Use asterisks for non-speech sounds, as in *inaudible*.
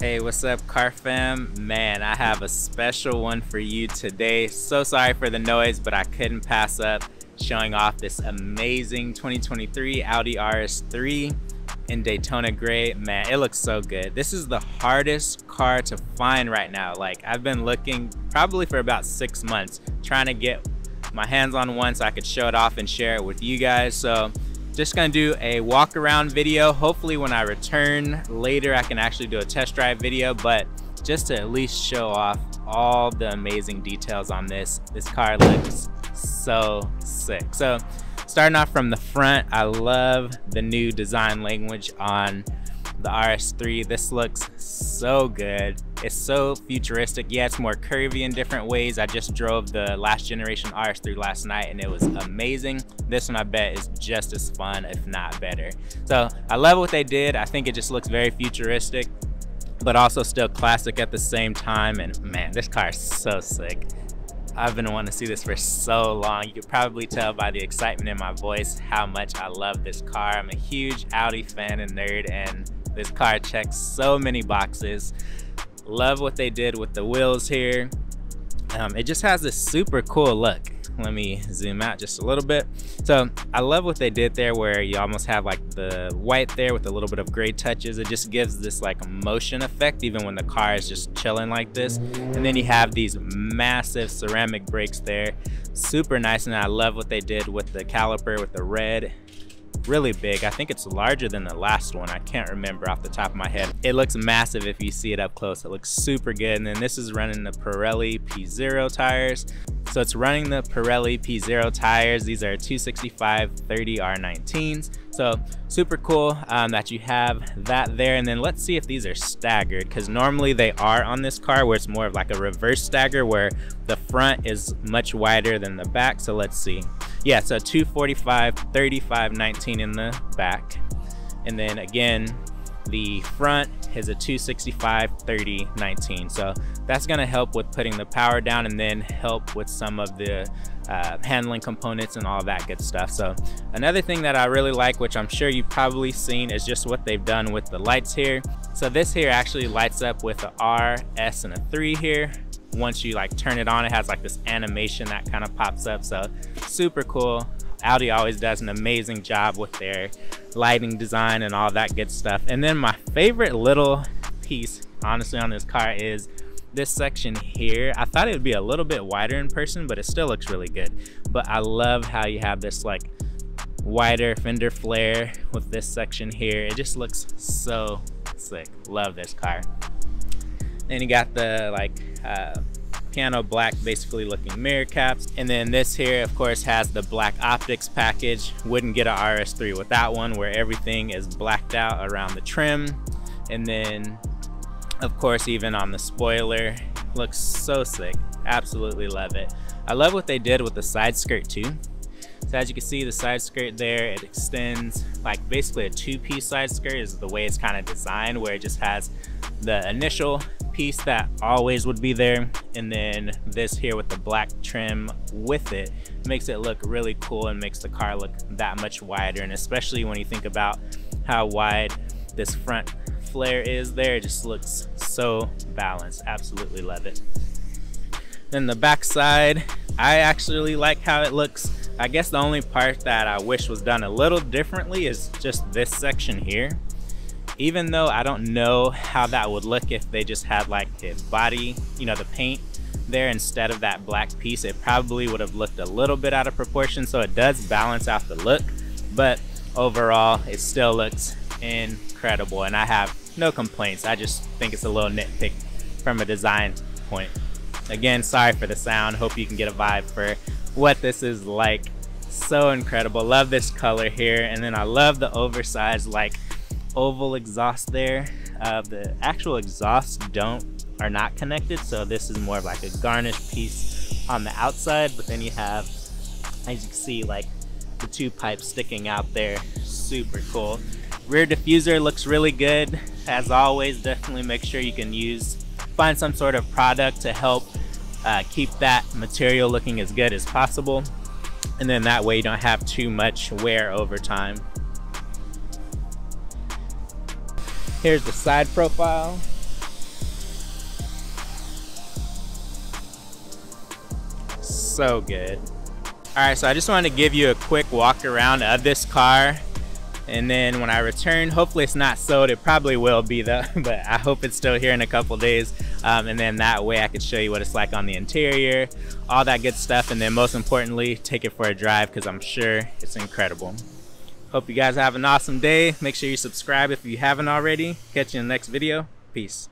Hey, what's up, car fam? Man, I have a special one for you today. So sorry for the noise, but I couldn't pass up showing off this amazing 2023 Audi RS3 in Daytona Gray. Man, it looks so good. This is the hardest car to find right now. Like, I've been looking probably for about six months trying to get my hands on one so I could show it off and share it with you guys. So just gonna do a walk around video. Hopefully when I return later, I can actually do a test drive video, but just to at least show off all the amazing details on this. This car looks so sick. So starting off from the front, I love the new design language on the RS3. This looks so good. It's so futuristic. Yeah, it's more curvy in different ways. I just drove the last generation RS3 last night and it was amazing. This one I bet is just as fun, if not better. So I love what they did. I think it just looks very futuristic, but also still classic at the same time. And man, this car is so sick. I've been wanting to see this for so long. You could probably tell by the excitement in my voice how much I love this car. I'm a huge Audi fan and nerd and this car checks so many boxes. Love what they did with the wheels here. Um, it just has this super cool look. Let me zoom out just a little bit. So I love what they did there where you almost have like the white there with a little bit of gray touches. It just gives this like a motion effect even when the car is just chilling like this. And then you have these massive ceramic brakes there. Super nice and I love what they did with the caliper with the red really big. I think it's larger than the last one. I can't remember off the top of my head. It looks massive if you see it up close. It looks super good. And then this is running the Pirelli P Zero tires. So it's running the Pirelli P Zero tires. These are 265 30 R19s. So super cool um, that you have that there. And then let's see if these are staggered because normally they are on this car where it's more of like a reverse stagger where the front is much wider than the back. So let's see. Yeah, so 245, 35, 19 in the back. And then again, the front is a 265 30 19 so that's to help with putting the power down and then help with some of the uh, handling components and all that good stuff. So another thing that I really like which I'm sure you've probably seen is just what they've done with the lights here. So this here actually lights up with a R S and a 3 here once you like turn it on it has like this animation that kind of pops up so super cool Audi always does an amazing job with their lighting design and all that good stuff. And then my favorite little piece, honestly, on this car is this section here. I thought it would be a little bit wider in person, but it still looks really good. But I love how you have this like wider fender flare with this section here. It just looks so sick. Love this car. Then you got the like uh, piano black basically looking mirror caps. And then this here of course has the black optics package. Wouldn't get a RS3 with that one where everything is blacked out around the trim. And then of course even on the spoiler looks so sick. Absolutely love it. I love what they did with the side skirt too. So as you can see the side skirt there it extends like basically a two-piece side skirt is the way it's kind of designed where it just has the initial piece that always would be there and then this here with the black trim with it makes it look really cool and makes the car look that much wider. And especially when you think about how wide this front flare is there it just looks so balanced. Absolutely love it. Then the back side I actually like how it looks. I guess the only part that I wish was done a little differently is just this section here even though I don't know how that would look if they just had like the body, you know, the paint there instead of that black piece, it probably would have looked a little bit out of proportion. So it does balance out the look, but overall it still looks incredible. And I have no complaints. I just think it's a little nitpick from a design point. Again, sorry for the sound. Hope you can get a vibe for what this is like. So incredible. Love this color here. And then I love the oversized like oval exhaust there. Uh, the actual exhausts don't are not connected, so this is more of like a garnish piece on the outside, but then you have, as you can see, like the two pipes sticking out there. Super cool. Rear diffuser looks really good. As always, definitely make sure you can use, find some sort of product to help uh, keep that material looking as good as possible. And then that way you don't have too much wear over time. Here's the side profile. So good. All right, so I just wanted to give you a quick walk around of this car. And then when I return, hopefully it's not sold. It probably will be though, *laughs* but I hope it's still here in a couple days. Um, and then that way I could show you what it's like on the interior, all that good stuff. And then most importantly, take it for a drive because I'm sure it's incredible. Hope you guys have an awesome day. Make sure you subscribe if you haven't already. Catch you in the next video. Peace.